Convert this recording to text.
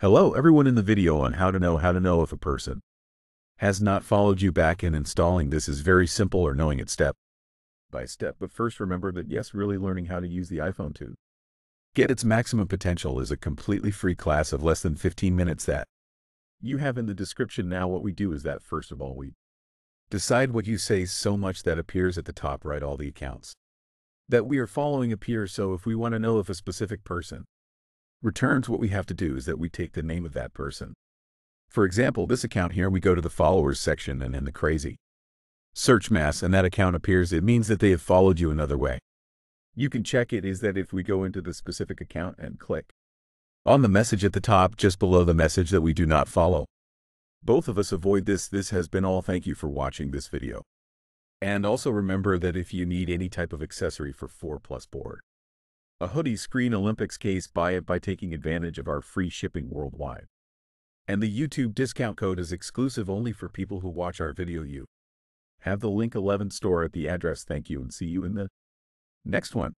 Hello everyone in the video on how to know how to know if a person has not followed you back in Instagram this is very simple or knowing it step by step. But first remember that yes, really learning how to use the iPhone to get its maximum potential is a completely free class of less than 15 minutes that you have in the description. Now what we do is that first of all, we decide what you say so much that appears at the top right all the accounts that we are following appear. So if we want to know if a specific person returns, what we have to do is that we take the name of that person. For example, this account here, we go to the followers section and in the crazy search mass and that account appears, it means that they have followed you another way. You can check it is that if we go into the specific account and click on the message at the top just below the message that we do not follow. Both of us avoid this. This has been all. Thank you for watching this video. And also remember that if you need any type of accessory for 4 plus board, a hoodie screen Olympics case, buy it by taking advantage of our free shipping worldwide. And the YouTube discount code is exclusive only for people who watch our video. You have the link 11 store at the address. Thank you and see you in the next one.